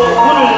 오늘